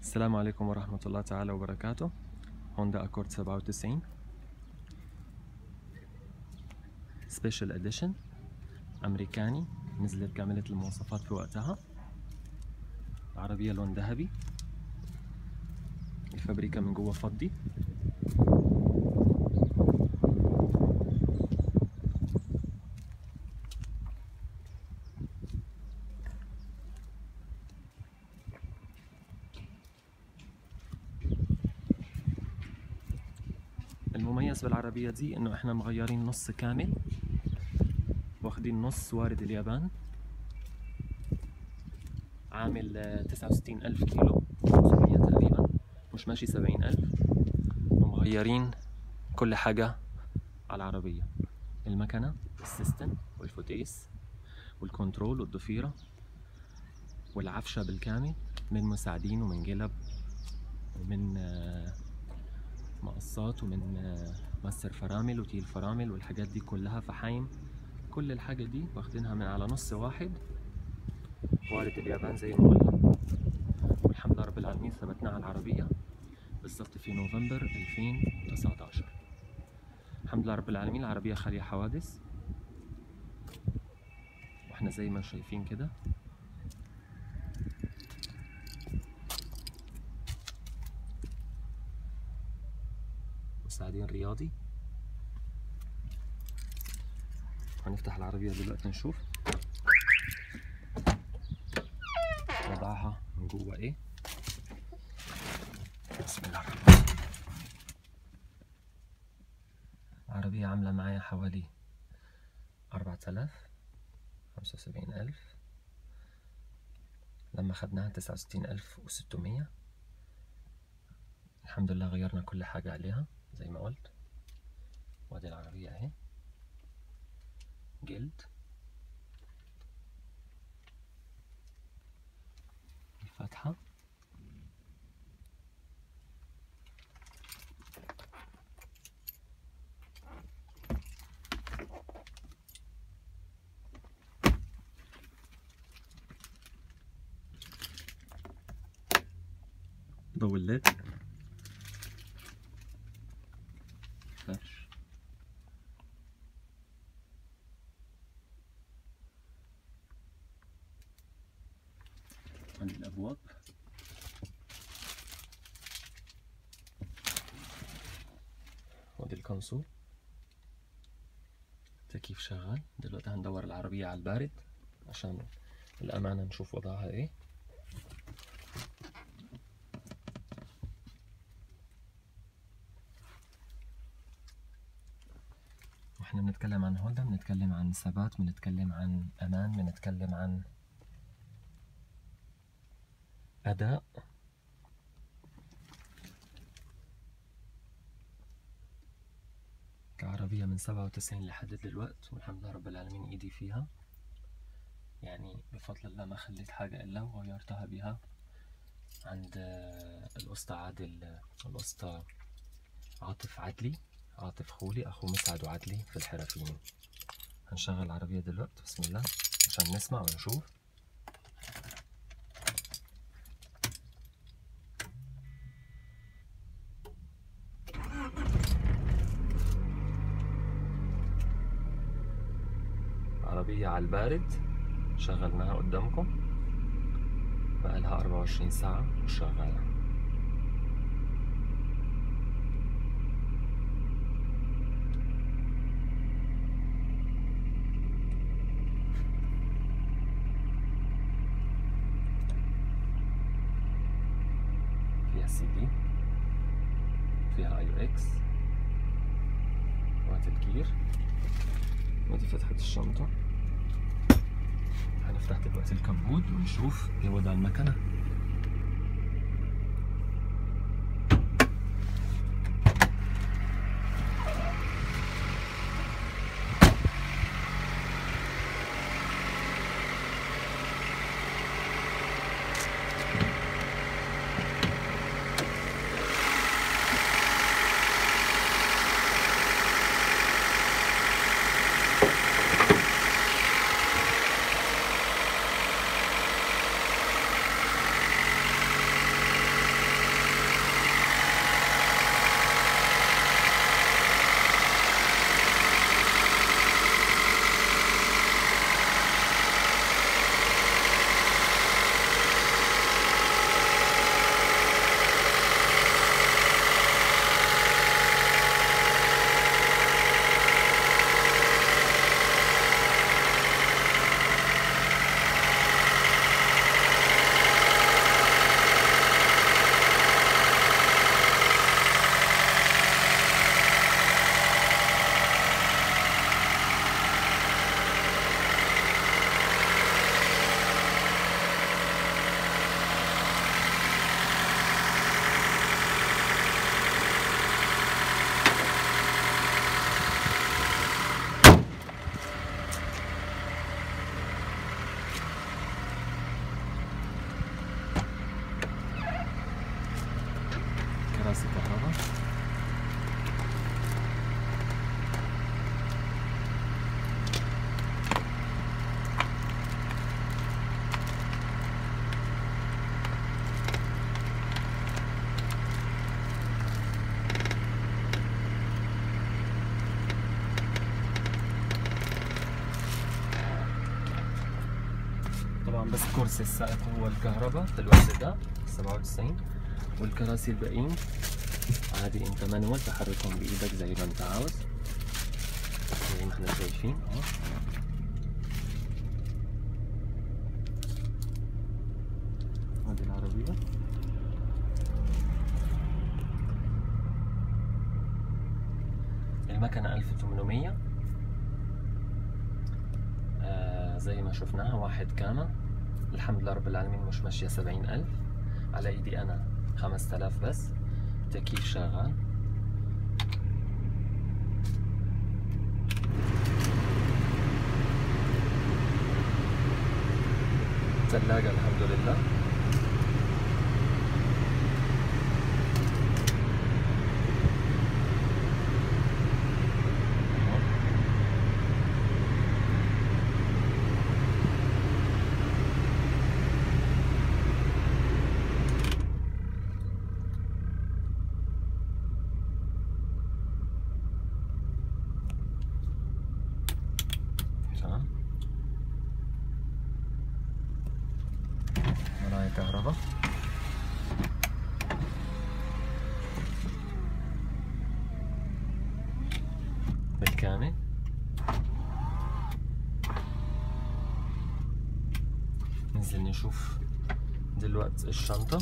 السلام عليكم ورحمة الله تعالى وبركاته. هوندا أكورد 97 special edition أمريكاني. نزلت كاملة المواصفات في وقتها. العربية لون ذهبي. الفابريكا من جوا فضي. المميز بالعربية دي إنه إحنا مغيرين نص كامل. واخدين نص وارد اليابان. عامل تسعة وستين ألف كيلو خمسمية تقريبا. مش ماشي سبعين ألف. ومغيرين كل حاجة على العربية. المكنة ال system والفتيس وال control والضفيرة والعفشة بالكامل من مساعدين ومن جلب ومن آه، مقصات ومن مستر فرامل وتيل فرامل والحاجات دي كلها فحايم كل الحاجة دي واخدينها من على نص واحد. وارد اليابان زي ما قلنا. والحمد لله رب العالمين ثبتناه على العربية. بالظبط في نوفمبر 2019 الحمد لله رب العالمين العربية خالية حوادث. وإحنا زي ما شايفين كده. مساعدين رياضي هنفتح العربية دلوقتي نشوف. وضعها من جوه إيه؟ بسم الله الرحمن الرحيم. العربية عاملة معايا حوالي أربعة آلاف خمسة وسبعين ألف. لما خدناها تسعة وستين ألف وستمية. الحمد لله غيرنا كل حاجة عليها. زي ما قلت. وادي العربية اهي. جلد. الفتحة ضوء ال LED عندي الأبواب. ودي ال console. التكييف شغال؟ دلوقتي هندور العربية على البارد عشان الأمانة نشوف وضعها إيه. وإحنا بنتكلم عن هولدا بنتكلم عن ثبات بنتكلم عن أمان بنتكلم عن أداء. كعربية من سبعة وتسعين لحد دلوقت والحمد لله رب العالمين إيدي فيها. يعني بفضل الله ما خليت حاجة إلا وغيرتها بها عند الأسطى عادل الأسطى عاطف عدلي عاطف خولي أخو مسعد وعدلي في الحرفيين. هنشغل العربية دلوقتي بسم الله عشان نسمع ونشوف. عربية على البارد شغلناها قدامكم. بقالها 24 ساعة وشغالة. فيها سي دي فيها AUX وتذكير ودي فتحة الشنطة. هنفتح دلوقتي الكبوت ونشوف إيه وضع المكنة كرسي السائق هو الكهرباء في الوقت ده 97 والكراسي الباقيين عادي أنت مانوال تحركهم بإيدك زي ما أنت عاوز. زي ما إحنا شايفين أهو. هذه العربية. المكنة 1800 آه زي ما شفناها واحد كامة الحمد لله رب العالمين مش ماشية 70000 على إيدي أنا 5000 بس. تكييف شغال. ثلاجة الحمد لله. ننزل نشوف دلوقتي الشنطة.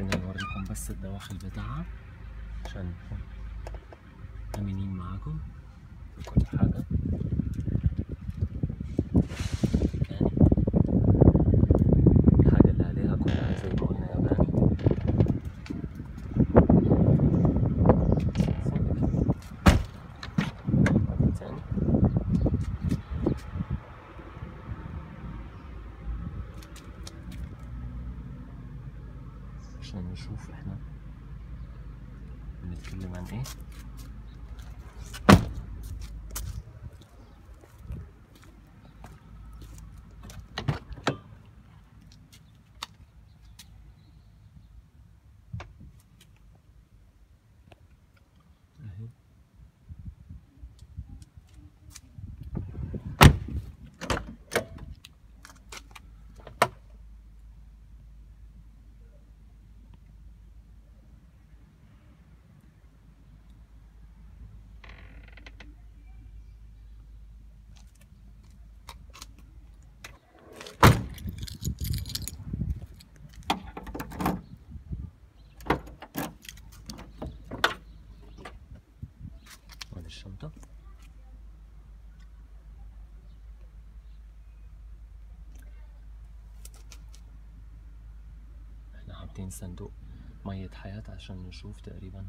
نوريكم بس الدواخل بتاعها عشان نكون أمينين معاكم. في كل حاجة يعني الحاجة اللي عليها كلها زي ما قلنا ياباني مرة تاني عشان نشوف إحنا بنتكلم عن إيه. 200 صندوق مية حياة عشان نشوف تقريبا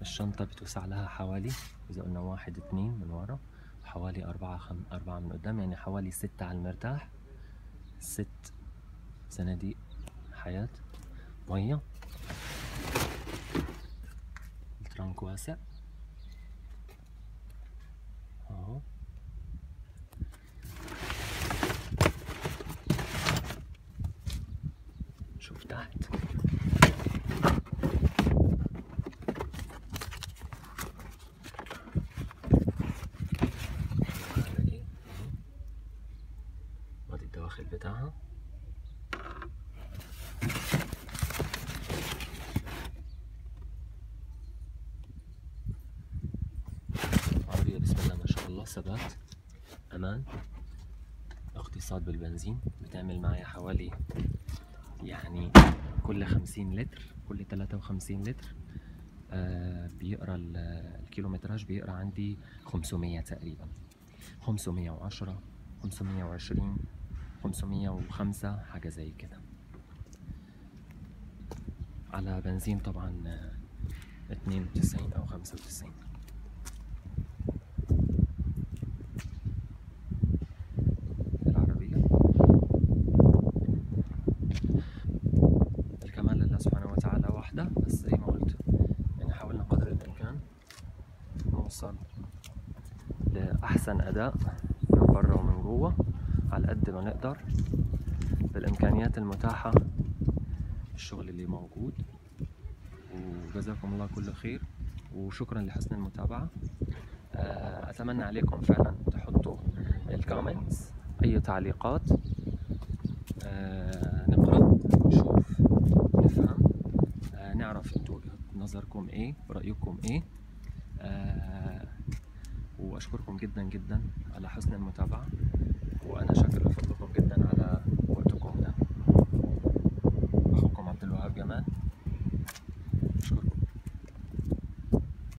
الشنطة بتوسع لها حوالي إذا قلنا واحد اتنين من ورا حوالي أربعة خم... أربعة من قدام يعني حوالي ستة على المرتاح. ست صناديق حياة. مية. الترنك واسع. تحت. وادي الدواخل بتاعها بسم الله ما شاء الله ثبات أمان اقتصاد بالبنزين بتعمل معي حوالي يعني كل 50 لتر كل 53 لتر آه بيقرا الكيلومتراج بيقرا عندي 500 تقريبا. 510 520 505 حاجة زي كده. على بنزين طبعا آه، 92 أو 95 نوصل لأحسن أداء من برا ومن جوا على قد ما نقدر بالإمكانيات المتاحة الشغل اللي موجود. وجزاكم الله كل خير وشكرا لحسن المتابعة. آه، أتمنى عليكم فعلا تحطوا الكومنتس أي تعليقات. آه، نقرأ نشوف نفهم. آه، نعرف أنتوا وجهة نظركم إيه ورأيكم إيه. وأشكركم جدا جدا على حسن المتابعة وأنا شاكر لفضلكم جدا على